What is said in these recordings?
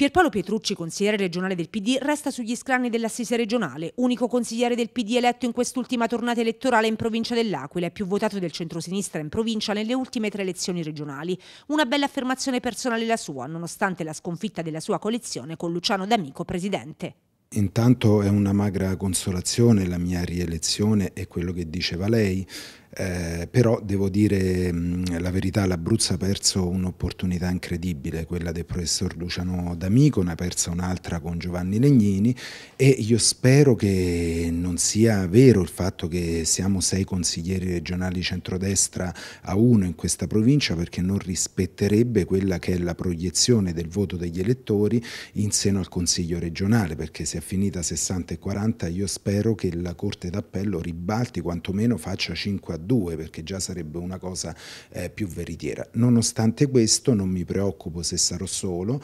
Pierpaolo Pietrucci, consigliere regionale del PD, resta sugli scranni dell'assise regionale, unico consigliere del PD eletto in quest'ultima tornata elettorale in provincia dell'Aquila e più votato del centrosinistra in provincia nelle ultime tre elezioni regionali. Una bella affermazione personale la sua, nonostante la sconfitta della sua coalizione con Luciano D'Amico presidente. Intanto è una magra consolazione la mia rielezione e quello che diceva lei. Eh, però devo dire mh, la verità, l'Abruzzo ha perso un'opportunità incredibile, quella del professor Luciano D'Amico, ne ha persa un'altra con Giovanni Legnini e io spero che non sia vero il fatto che siamo sei consiglieri regionali centrodestra a uno in questa provincia perché non rispetterebbe quella che è la proiezione del voto degli elettori in seno al Consiglio regionale perché se è finita 60 e 40 io spero che la Corte d'Appello ribalti quantomeno faccia 5 a 2 perché già sarebbe una cosa eh, più veritiera. Nonostante questo non mi preoccupo se sarò solo,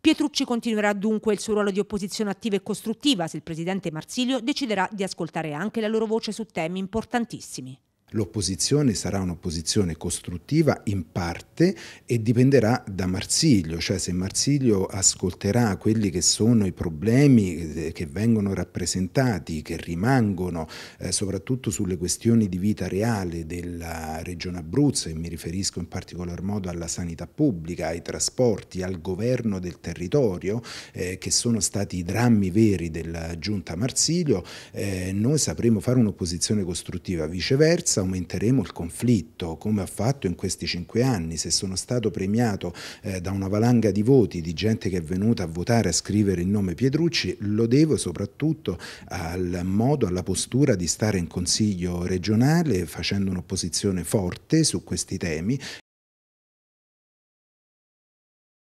Pietrucci continuerà dunque il suo ruolo di opposizione attiva e costruttiva se il presidente Marsilio deciderà di ascoltare anche la loro voce su temi importantissimi. L'opposizione sarà un'opposizione costruttiva in parte e dipenderà da Marsiglio, cioè se Marsiglio ascolterà quelli che sono i problemi eh, che vengono rappresentati, che rimangono eh, soprattutto sulle questioni di vita reale della regione Abruzzo e mi riferisco in particolar modo alla sanità pubblica, ai trasporti, al governo del territorio eh, che sono stati i drammi veri della giunta Marsiglio, eh, noi sapremo fare un'opposizione costruttiva, viceversa aumenteremo il conflitto, come ha fatto in questi cinque anni. Se sono stato premiato eh, da una valanga di voti di gente che è venuta a votare, a scrivere il nome Pietrucci, lo devo soprattutto al modo, alla postura di stare in consiglio regionale facendo un'opposizione forte su questi temi